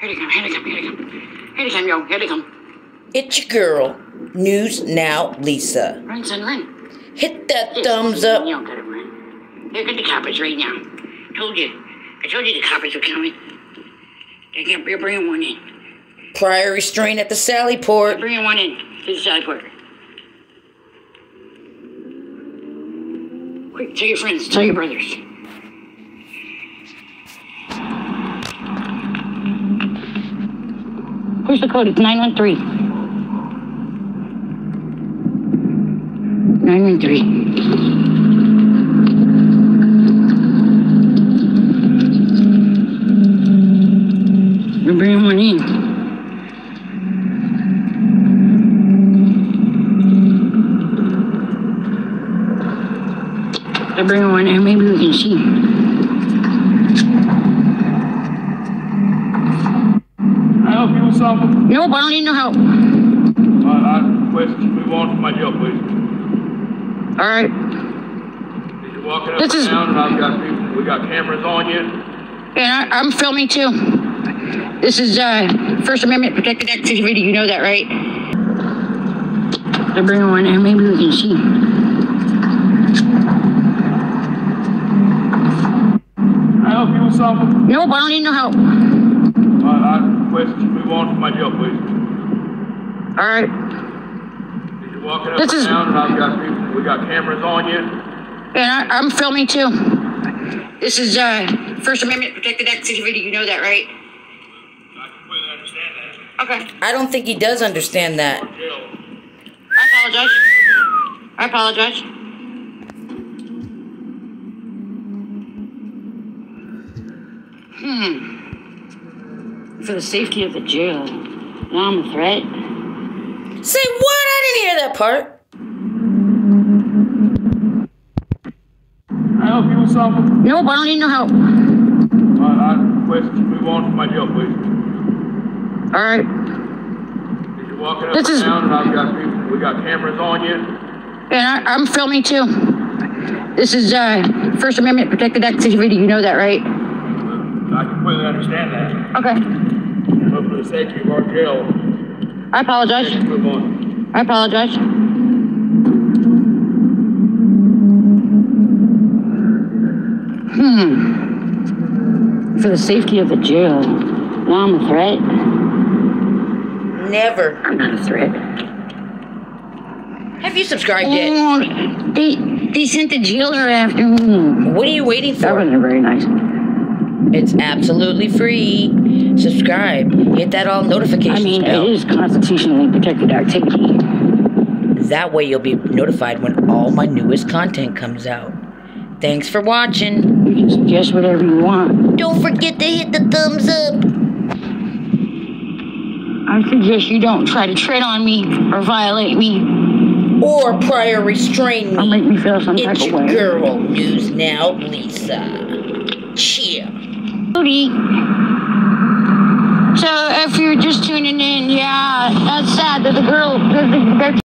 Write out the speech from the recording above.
Here they come, here they come, here they come. Here they come, yo, here they come. It's your girl, News Now Lisa. Run, son, run. Hit that thumbs up. You don't gotta run. Look at the coppers right now. Told you. I told you the coppers were coming. They're, gonna- they're bringing one in. Prior restraint at the Sally They're Port. bringing one in to the side port. Quick, tell your friends, tell your brothers. Where's the code? It's 913. 913. We're bringing one in. They're bringing one in. Maybe we can see. I help you with something? Nope, I don't need no help. I request you move on from my jail, please. All right. You're walking up This and is- down, and I've got people, we got cameras on you. And I, I'm filming too. This is uh, First Amendment protected activity. You know that, right? They're bringing one in. Maybe we can see. I help you with something? Nope, I don't need no help. Uh, I request that you move on from my jail, please. All right. You're walking up This and is- down, and I've got people, we got cameras on you. And I, I'm filming too. This is uh, First Amendment protected activity. You know that, right? I completely understand that. Okay. I don't think he does understand that. Jail. I apologize. I apologize. Hmm. For the safety of the jail. Now I'm a threat. Say what? I didn't hear that part. I help you with something? Nope, I don't need no help. Uh, I request that you move on from my jail, please. All right. You're walking up This and is- down, and I've got people, we got cameras on you. And I, I'm filming too. This is uh, First Amendment protected activity. You know that, right? I completely understand that. Okay. But for the safety of our jail, I apologize. let's move on. I apologize. Hmm. For the safety of the jail. Now I'm a threat. Never. I'm not a threat. Have you subscribed yet? Oh, they they sent the jailer after me. What are you waiting for? That for? wasn't very nice. It's absolutely free. Subscribe. Hit that all notification I mean, bell. it is constitutionally protected activity. That way you'll be notified when all my newest content comes out. Thanks for watching. You can suggest whatever you want. Don't forget to hit the thumbs up. I suggest you don't try to tread on me or violate me Or prior restrain me. or make me feel some type It's of your way. girl, News Now Lisa. Cheer. So if you're just tuning in, yeah, that's sad that the girl, that the, that